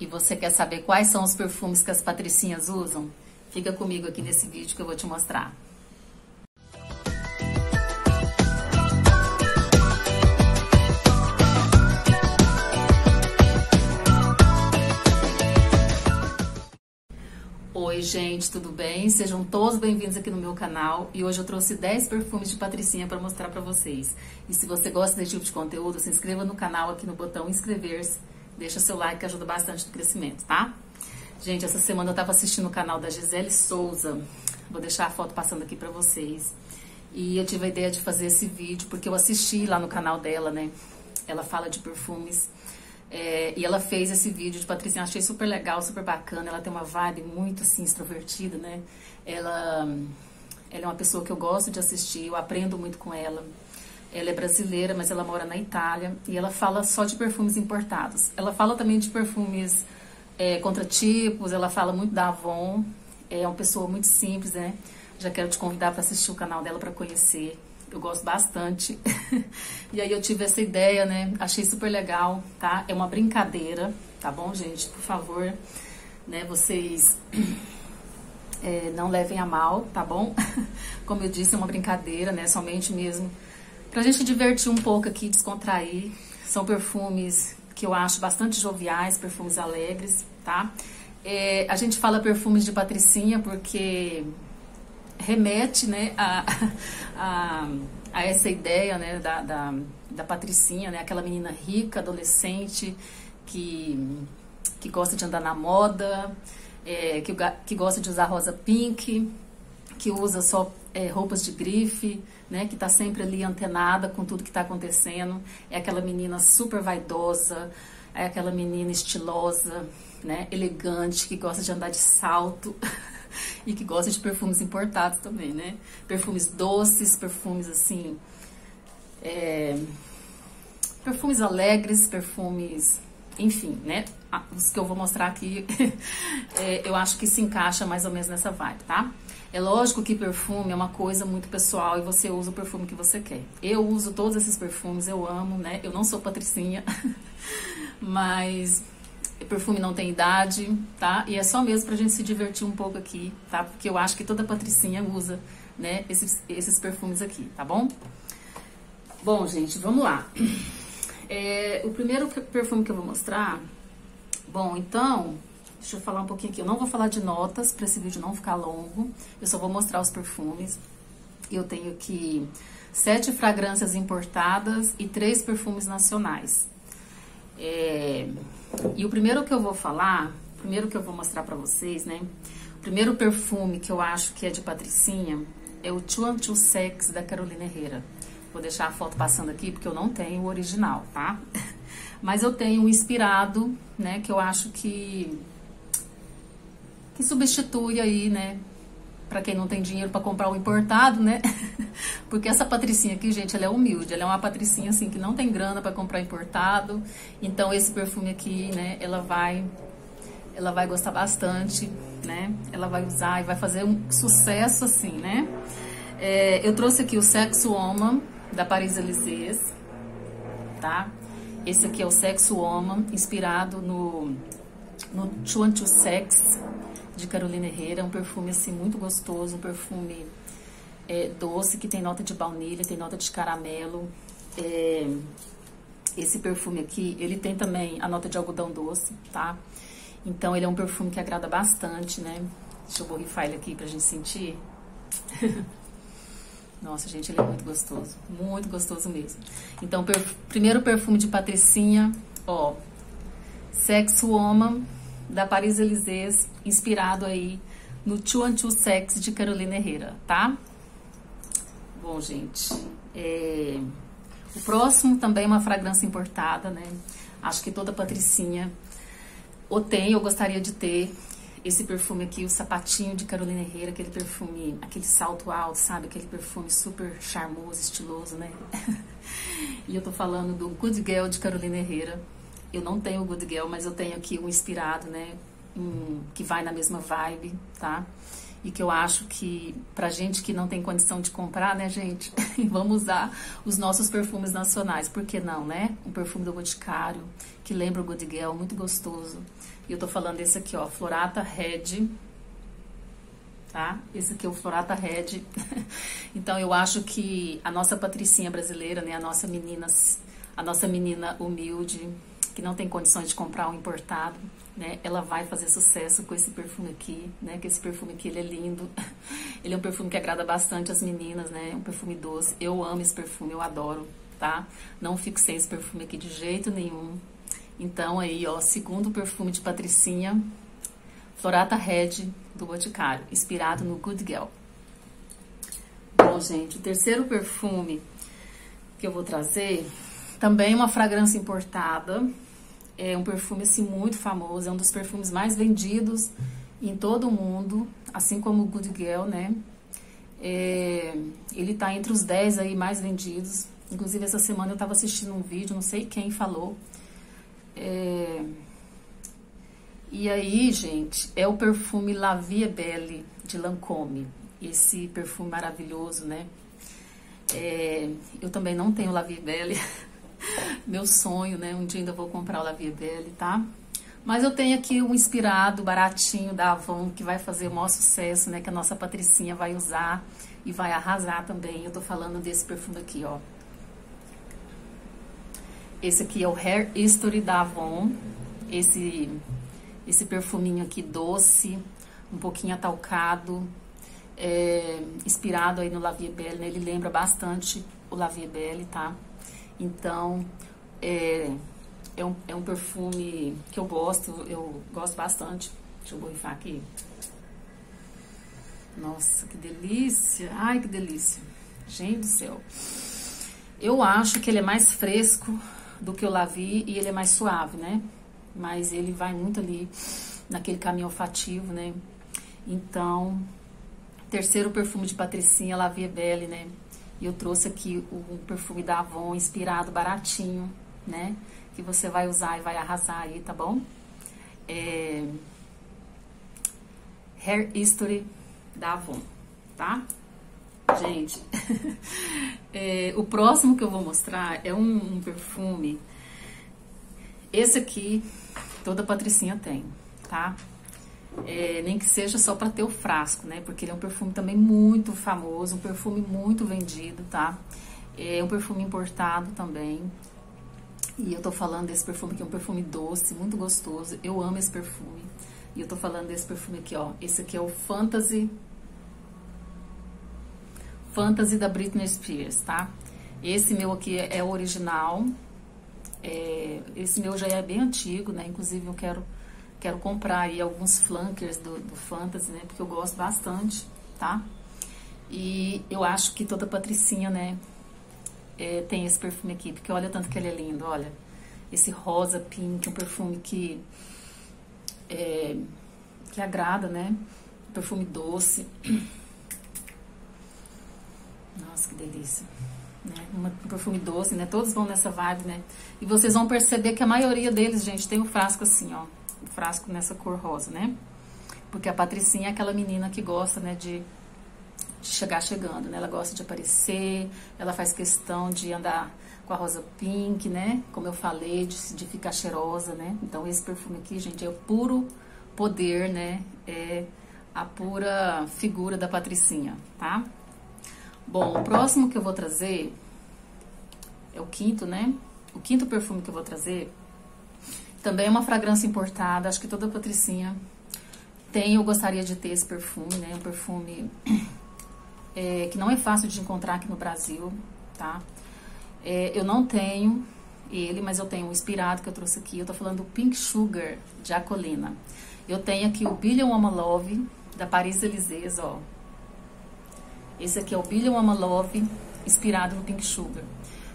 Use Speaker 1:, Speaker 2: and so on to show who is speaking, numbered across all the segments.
Speaker 1: E você quer saber quais são os perfumes que as patricinhas usam? Fica comigo aqui nesse vídeo que eu vou te mostrar. Oi, gente, tudo bem? Sejam todos bem-vindos aqui no meu canal e hoje eu trouxe 10 perfumes de Patricinha para mostrar para vocês. E se você gosta desse tipo de conteúdo, se inscreva no canal aqui no botão inscrever-se Deixa seu like que ajuda bastante no crescimento, tá? Gente, essa semana eu tava assistindo o canal da Gisele Souza. Vou deixar a foto passando aqui pra vocês. E eu tive a ideia de fazer esse vídeo porque eu assisti lá no canal dela, né? Ela fala de perfumes. É, e ela fez esse vídeo de Patrícia, achei super legal, super bacana. Ela tem uma vibe muito assim extrovertida, né? Ela, ela é uma pessoa que eu gosto de assistir, eu aprendo muito com ela. Ela é brasileira, mas ela mora na Itália e ela fala só de perfumes importados. Ela fala também de perfumes é, contratipos, ela fala muito da Avon. É uma pessoa muito simples, né? Já quero te convidar para assistir o canal dela para conhecer. Eu gosto bastante. e aí eu tive essa ideia, né? Achei super legal, tá? É uma brincadeira, tá bom, gente? Por favor, né? Vocês é, não levem a mal, tá bom? Como eu disse, é uma brincadeira, né? Somente mesmo Pra gente divertir um pouco aqui, descontrair, são perfumes que eu acho bastante joviais, perfumes alegres, tá? É, a gente fala perfumes de patricinha porque remete, né, a, a, a essa ideia, né, da, da, da patricinha, né, aquela menina rica, adolescente, que, que gosta de andar na moda, é, que, que gosta de usar rosa pink, que usa só é, roupas de grife, né, que está sempre ali antenada com tudo que está acontecendo. É aquela menina super vaidosa, é aquela menina estilosa, né, elegante, que gosta de andar de salto e que gosta de perfumes importados também, né? Perfumes doces, perfumes assim, é, perfumes alegres, perfumes, enfim, né? Os que eu vou mostrar aqui, é, eu acho que se encaixa mais ou menos nessa vibe, tá? É lógico que perfume é uma coisa muito pessoal e você usa o perfume que você quer. Eu uso todos esses perfumes, eu amo, né? Eu não sou patricinha, mas perfume não tem idade, tá? E é só mesmo pra gente se divertir um pouco aqui, tá? Porque eu acho que toda patricinha usa, né, esses, esses perfumes aqui, tá bom? Bom, gente, vamos lá. É, o primeiro perfume que eu vou mostrar, bom, então, Deixa eu falar um pouquinho aqui. Eu não vou falar de notas para esse vídeo não ficar longo. Eu só vou mostrar os perfumes. Eu tenho aqui sete fragrâncias importadas e três perfumes nacionais. É, e o primeiro que eu vou falar, o primeiro que eu vou mostrar para vocês, né? O primeiro perfume que eu acho que é de Patricinha é o Chuan Chu Sex da Carolina Herrera. Vou deixar a foto passando aqui porque eu não tenho o original, tá? Mas eu tenho o inspirado, né? Que eu acho que que substitui aí, né? Para quem não tem dinheiro para comprar o importado, né? Porque essa patricinha aqui, gente, ela é humilde. Ela é uma patricinha assim que não tem grana para comprar importado. Então esse perfume aqui, né? Ela vai, ela vai gostar bastante, né? Ela vai usar e vai fazer um sucesso assim, né? É, eu trouxe aqui o Sexo Woman da Paris Élysées, tá? Esse aqui é o Sexo Woman, inspirado no no Chuan Chu Sex, de Carolina Herrera, um perfume assim muito gostoso, um perfume é, doce que tem nota de baunilha, tem nota de caramelo. É, esse perfume aqui, ele tem também a nota de algodão doce, tá? Então ele é um perfume que agrada bastante, né? Deixa eu borrifar ele aqui pra gente sentir. Nossa, gente, ele é muito gostoso. Muito gostoso mesmo. Então, perf primeiro perfume de Patricinha, ó. Sex Woman da Paris Élysées, inspirado aí no Two and Two Sex de Carolina Herrera, tá? Bom, gente, é... o próximo também é uma fragrância importada, né? Acho que toda patricinha ou tem, ou gostaria de ter esse perfume aqui, o sapatinho de Carolina Herrera, aquele perfume, aquele salto alto, sabe? Aquele perfume super charmoso, estiloso, né? e eu tô falando do Good Girl de Carolina Herrera, eu não tenho o Good Girl, mas eu tenho aqui um inspirado, né? Um, que vai na mesma vibe, tá? e que eu acho que pra gente que não tem condição de comprar, né, gente, vamos usar os nossos perfumes nacionais. Por que não, né? Um perfume do Boticário, que lembra o Good Girl, muito gostoso. E eu tô falando desse aqui, ó, Florata Red, tá? Esse aqui é o Florata Red. então eu acho que a nossa patricinha brasileira, né, a nossa menina, a nossa menina humilde, que não tem condições de comprar um importado, né, ela vai fazer sucesso com esse perfume aqui, né, que esse perfume aqui ele é lindo. Ele é um perfume que agrada bastante as meninas, né? Um perfume doce. Eu amo esse perfume, eu adoro, tá? Não fico sem esse perfume aqui de jeito nenhum. Então aí, ó, segundo perfume de Patricinha, Florata Red do Boticário, inspirado no Good Girl. Bom, gente, o terceiro perfume que eu vou trazer também uma fragrância importada. É um perfume assim muito famoso, é um dos perfumes mais vendidos em todo o mundo, assim como o Good Girl, né? É, ele tá entre os 10 aí mais vendidos. Inclusive essa semana eu estava assistindo um vídeo, não sei quem falou. É, e aí, gente, é o perfume La Vie Belle de Lancôme. Esse perfume maravilhoso, né? É, eu também não tenho La Vie Belle. Meu sonho, né? Um dia ainda vou comprar o La Vie Belle, tá? Mas eu tenho aqui um inspirado, baratinho da Avon, que vai fazer o maior sucesso, né? Que a nossa Patricinha vai usar e vai arrasar também. Eu tô falando desse perfume aqui, ó. Esse aqui é o Hair History da Avon. Esse esse perfuminho aqui doce, um pouquinho atalcado, é, inspirado aí no La Vie Belle, né? Ele lembra bastante o La Vie Belle, tá? Então, é, é, um, é um perfume que eu gosto, eu gosto bastante. Deixa eu borrifar aqui. Nossa, que delícia! Ai, que delícia! Gente do céu! Eu acho que ele é mais fresco do que o Lavi e ele é mais suave, né? mas ele vai muito ali naquele caminho olfativo, né? Então, terceiro perfume de Patricinha, La Vie Belle, né? E eu trouxe aqui um perfume da Avon, inspirado, baratinho, né? Que você vai usar e vai arrasar aí, tá bom? É... Hair History da Avon, tá? Gente, é, o próximo que eu vou mostrar é um, um perfume. Esse aqui toda patricinha tem, tá? É, nem que seja só para ter o frasco, né? Porque ele é um perfume também muito famoso, um perfume muito vendido, tá? É um perfume importado também. E eu tô falando desse perfume que é um perfume doce, muito gostoso. Eu amo esse perfume. E eu tô falando desse perfume aqui, ó. Esse aqui é o Fantasy Fantasy da Britney Spears, tá? Esse meu aqui é o original, é, esse meu já é bem antigo, né? Inclusive eu quero, quero comprar aí alguns flankers do, do Fantasy, né? Porque eu gosto bastante, tá? E eu acho que toda patricinha, né? É, tem esse perfume aqui, porque olha tanto que ele é lindo, olha. Esse rosa pink, um perfume que, é, que agrada, né? Um perfume doce. Nossa, que delícia né? Um perfume doce, né? Todos vão nessa vibe, né? E vocês vão perceber que a maioria deles, gente, tem o um frasco assim, ó. Frasco nessa cor rosa, né? Porque a Patricinha é aquela menina que gosta, né, de, de chegar chegando, né? Ela gosta de aparecer, ela faz questão de andar com a rosa pink, né? Como eu falei, de, de ficar cheirosa, né? Então, esse perfume aqui, gente, é o puro poder, né? É a pura figura da Patricinha, tá? Bom, o próximo que eu vou trazer é o quinto, né? O quinto perfume que eu vou trazer também é uma fragrância importada. Acho que toda patricinha tem ou gostaria de ter esse perfume, né? Um perfume é, que não é fácil de encontrar aqui no Brasil, tá? É, eu não tenho ele, mas eu tenho um inspirado que eu trouxe aqui. Eu tô falando do Pink Sugar de Acolina. Eu tenho aqui o Billion Woman Love da Paris Elysées, ó. Esse aqui é o Billion Ama Love, inspirado no Pink Sugar.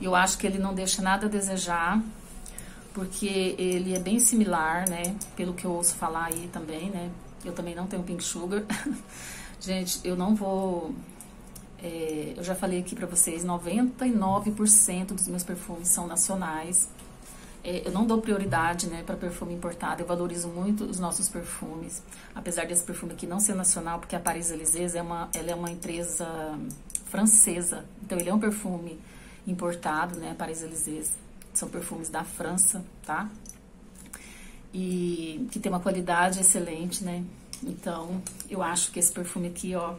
Speaker 1: Eu acho que ele não deixa nada a desejar, porque ele é bem similar, né? Pelo que eu ouço falar aí também, né? Eu também não tenho Pink Sugar. Gente, eu não vou... É, eu já falei aqui pra vocês, 99% dos meus perfumes são nacionais. É, eu não dou prioridade né, para perfume importado, eu valorizo muito os nossos perfumes, apesar desse perfume aqui não ser nacional, porque a Paris Élysées é uma, ela é uma empresa francesa, então ele é um perfume importado, né, Paris Élysées, são perfumes da França, tá? E que tem uma qualidade excelente, né? Então, eu acho que esse perfume aqui, ó,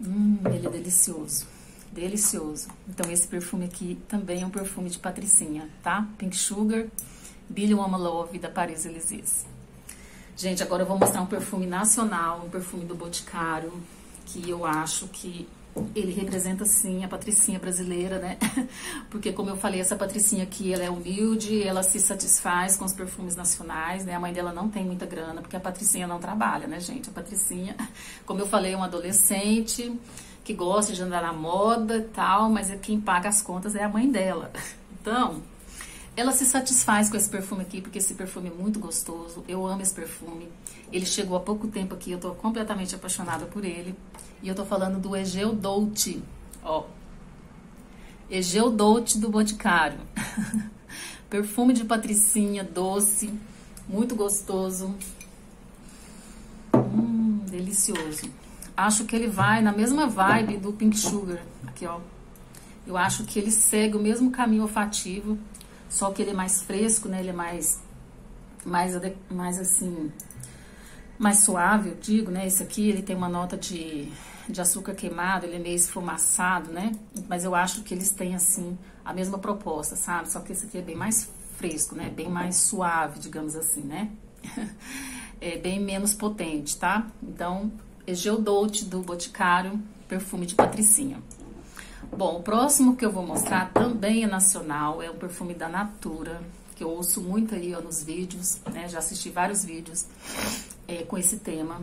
Speaker 1: hum, ele é delicioso. Delicioso. Então, esse perfume aqui também é um perfume de patricinha, tá? Pink Sugar, Billy Woman Love, da Paris Élysées. Gente, agora eu vou mostrar um perfume nacional, um perfume do Boticário, que eu acho que ele representa sim a patricinha brasileira, né? Porque como eu falei, essa patricinha aqui, ela é humilde, ela se satisfaz com os perfumes nacionais, né? A mãe dela não tem muita grana, porque a patricinha não trabalha, né, gente? A patricinha, como eu falei, é uma adolescente que gosta de andar na moda e tal, mas é quem paga as contas é a mãe dela. Então, ela se satisfaz com esse perfume aqui, porque esse perfume é muito gostoso. Eu amo esse perfume. Ele chegou há pouco tempo aqui, eu tô completamente apaixonada por ele. E eu tô falando do Egeu Dolce, ó. Egeu Dolce do Boticário. perfume de patricinha, doce, muito gostoso. Hum, delicioso. Acho que ele vai na mesma vibe do Pink Sugar. Aqui, ó. Eu acho que ele segue o mesmo caminho olfativo só que ele é mais fresco, né? Ele é mais, mais, mais assim, mais suave, eu digo, né? Esse aqui, ele tem uma nota de, de açúcar queimado, ele é meio esfumaçado, né? Mas eu acho que eles têm, assim, a mesma proposta, sabe? Só que esse aqui é bem mais fresco, né? Bem mais suave, digamos assim, né? é bem menos potente, tá? Então, Dolce do Boticário, perfume de patricinha. Bom, o próximo que eu vou mostrar também é nacional, é um perfume da Natura, que eu ouço muito aí ó, nos vídeos, né? Já assisti vários vídeos é, com esse tema.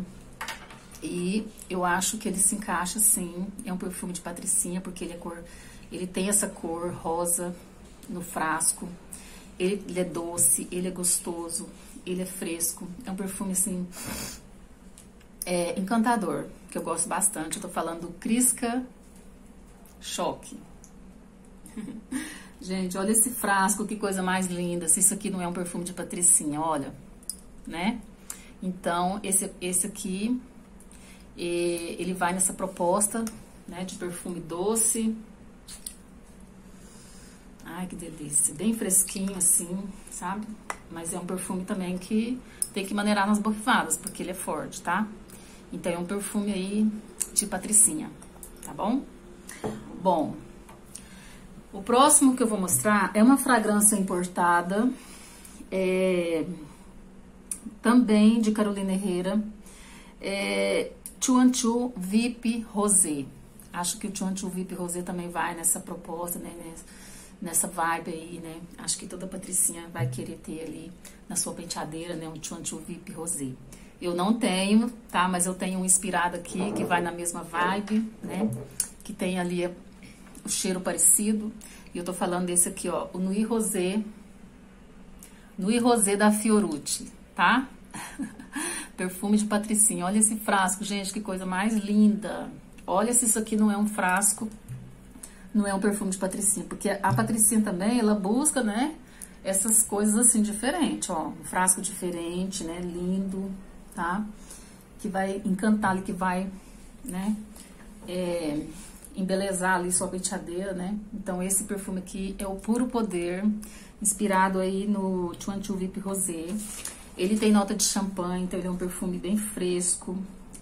Speaker 1: E eu acho que ele se encaixa sim, é um perfume de patricinha, porque ele é cor, ele tem essa cor rosa no frasco. Ele, ele é doce, ele é gostoso, ele é fresco. É um perfume assim é, encantador, que eu gosto bastante. Eu tô falando do Crisca choque. Gente, olha esse frasco, que coisa mais linda. Se isso aqui não é um perfume de patricinha, olha, né? Então, esse, esse aqui, ele vai nessa proposta, né, de perfume doce. Ai, que delícia. Bem fresquinho, assim, sabe? Mas é um perfume também que tem que maneirar nas borrifadas, porque ele é forte, tá? Então, é um perfume aí de patricinha, tá bom? Bom, o próximo que eu vou mostrar é uma fragrância importada, é, também de Carolina Herrera, é, Chuan Chu VIP Rosé. Acho que o Chuan Chu VIP Rosé também vai nessa proposta, né, nessa vibe aí, né? Acho que toda patricinha vai querer ter ali na sua penteadeira, né, um Chuan Chu VIP Rosé. Eu não tenho, tá? Mas eu tenho um inspirado aqui que vai na mesma vibe, né? Que tem ali o cheiro parecido. E eu tô falando desse aqui, ó, o Nui Rosé. Nui Rosé da Fiorucci, tá? Perfume de patricinha. Olha esse frasco, gente, que coisa mais linda. Olha se isso aqui não é um frasco, não é um perfume de patricinha. Porque a patricinha também, ela busca, né, essas coisas assim diferentes, ó. Um frasco diferente, né, lindo, tá? Que vai encantar, que vai, né, é, embelezar ali sua penteadeira, né? Então, esse perfume aqui é o Puro Poder, inspirado aí no Chuan Chu VIP Rosé. Ele tem nota de champanhe, então ele é um perfume bem fresco,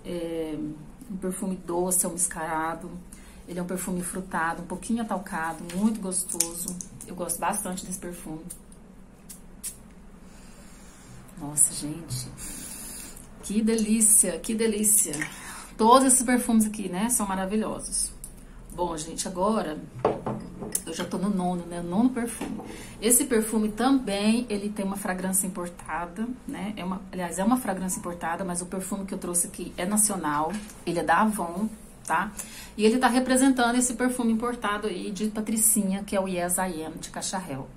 Speaker 1: é um perfume doce, almiscarado. Ele é um perfume frutado, um pouquinho atalcado, muito gostoso. Eu gosto bastante desse perfume. Nossa, gente. Que delícia, que delícia. Todos esses perfumes aqui, né, são maravilhosos. Bom, gente, agora eu já tô no nono, né? Nono perfume. Esse perfume também, ele tem uma fragrância importada, né? É uma, aliás, é uma fragrância importada, mas o perfume que eu trouxe aqui é nacional. Ele é da Avon, tá? E ele tá representando esse perfume importado aí de Patricinha, que é o Yes I Am, de Cacharel.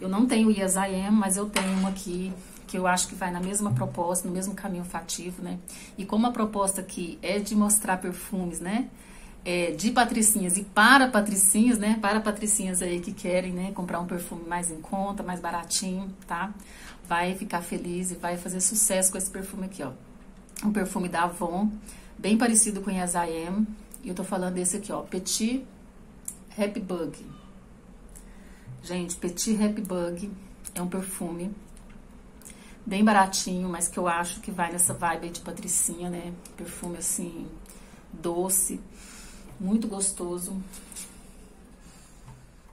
Speaker 1: Eu não tenho o Yes I Am, mas eu tenho um aqui que eu acho que vai na mesma proposta, no mesmo caminho fativo, né? E como a proposta aqui é de mostrar perfumes, né? É, de patricinhas e para patricinhas, né? Para patricinhas aí que querem, né, comprar um perfume mais em conta, mais baratinho, tá? Vai ficar feliz e vai fazer sucesso com esse perfume aqui, ó. Um perfume da Avon, bem parecido com Yes I Am. E eu tô falando desse aqui, ó, Petit Happy Bug. Gente, Petit Happy Bug é um perfume bem baratinho, mas que eu acho que vai nessa vibe de patricinha, né? Perfume assim, doce, muito gostoso.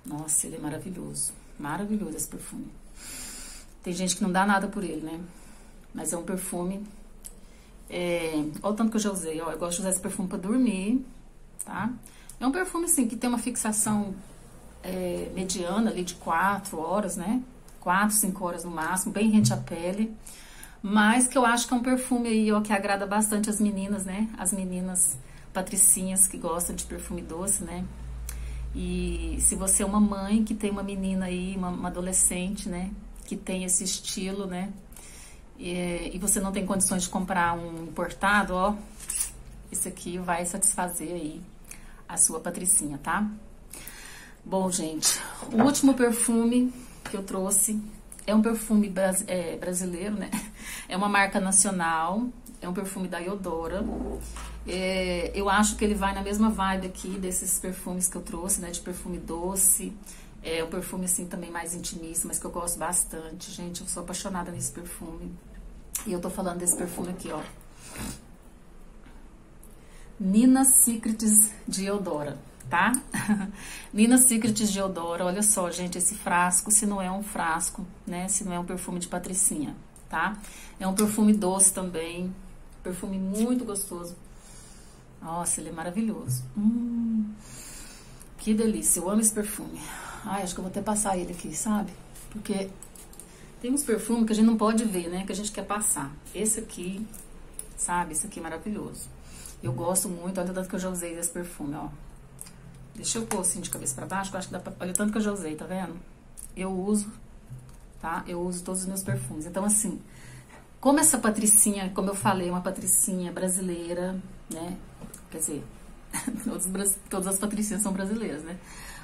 Speaker 1: Nossa, ele é maravilhoso. Maravilhoso esse perfume. Tem gente que não dá nada por ele, né? Mas é um perfume. É... Olha o tanto que eu já usei. Ó, eu gosto de usar esse perfume pra dormir, tá? É um perfume, assim, que tem uma fixação é, mediana ali de 4 horas, né? 4, 5 horas no máximo, bem rente à pele. Mas que eu acho que é um perfume aí, ó, que agrada bastante as meninas, né? As meninas patricinhas que gostam de perfume doce, né? E se você é uma mãe que tem uma menina aí, uma, uma adolescente, né? Que tem esse estilo, né? E, e, você não tem condições de comprar um importado, ó. Esse aqui vai satisfazer aí a sua patricinha, tá? Bom, gente, o último perfume que eu trouxe é um perfume bras é, brasileiro, né? É uma marca nacional, é um perfume da Iodora. É, eu acho que ele vai na mesma vibe aqui desses perfumes que eu trouxe, né? De perfume doce. É um perfume assim também mais intimista, mas que eu gosto bastante. Gente, eu sou apaixonada nesse perfume. E eu tô falando desse perfume aqui, ó. Nina Secrets de Eudora, tá? Nina Secrets de Eudora, olha só, gente, esse frasco, se não é um frasco, né? Se não é um perfume de patricinha, tá? É um perfume doce também, perfume muito gostoso. Nossa, ele é maravilhoso. Hum, que delícia, eu amo esse perfume. Ai, acho que eu vou até passar ele aqui, sabe? Porque tem uns perfumes que a gente não pode ver, né? Que a gente quer passar. Esse aqui, sabe? Esse aqui é maravilhoso. Eu gosto muito, olha o tanto que eu já usei desse perfume, ó. Deixa eu pôr assim de cabeça pra baixo, que eu acho que dá pra... Olha o tanto que eu já usei, tá vendo? Eu uso, tá? Eu uso todos os meus perfumes. Então, assim, como essa patricinha, como eu falei, uma patricinha brasileira, né? Quer dizer, todas, todas as patricinhas são brasileiras, né?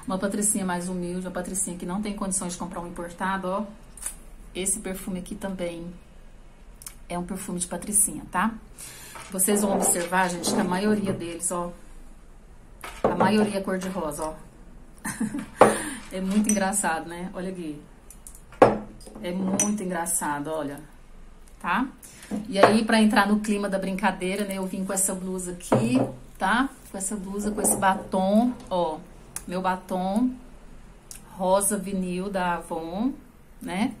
Speaker 1: Uma patricinha mais humilde, uma patricinha que não tem condições de comprar um importado, ó. Esse perfume aqui também é um perfume de patricinha, tá? Vocês vão observar, gente, que a maioria deles, ó, a maioria é cor-de-rosa, ó. é muito engraçado, né? Olha aqui. É muito engraçado, olha. Tá? E aí, pra entrar no clima da brincadeira, né? Eu vim com essa blusa aqui, tá? Com essa blusa, com esse batom, ó. Meu batom rosa vinil da Avon, né?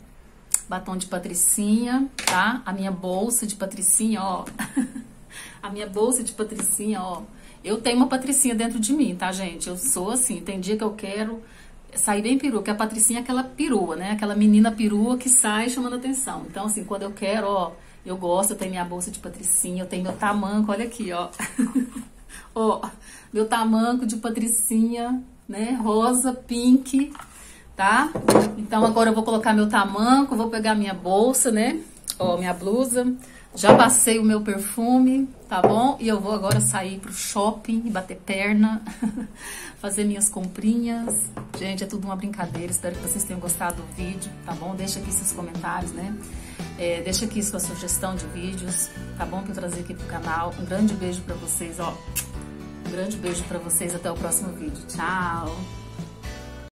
Speaker 1: Batom de patricinha, tá? A minha bolsa de patricinha, ó. a minha bolsa de patricinha, ó. Eu tenho uma patricinha dentro de mim, tá, gente? Eu sou assim, tem dia que eu quero sair bem perua, porque a patricinha é aquela perua, né? Aquela menina perua que sai chamando atenção. Então, assim, quando eu quero, ó, eu gosto, eu tenho minha bolsa de patricinha, eu tenho meu tamanco, olha aqui, ó. ó, meu tamanco de patricinha, né? Rosa, pink, tá? Então, agora eu vou colocar meu tamanco, vou pegar minha bolsa, né? Ó, minha blusa. Já passei o meu perfume, tá bom? E eu vou agora sair pro shopping e bater perna, fazer minhas comprinhas. Gente, é tudo uma brincadeira. Espero que vocês tenham gostado do vídeo, tá bom? Deixa aqui seus comentários, né? É, deixa aqui sua sugestão de vídeos, tá bom? Pra eu trazer aqui pro canal. Um grande beijo pra vocês, ó. Um grande beijo pra vocês. Até o próximo vídeo. Tchau!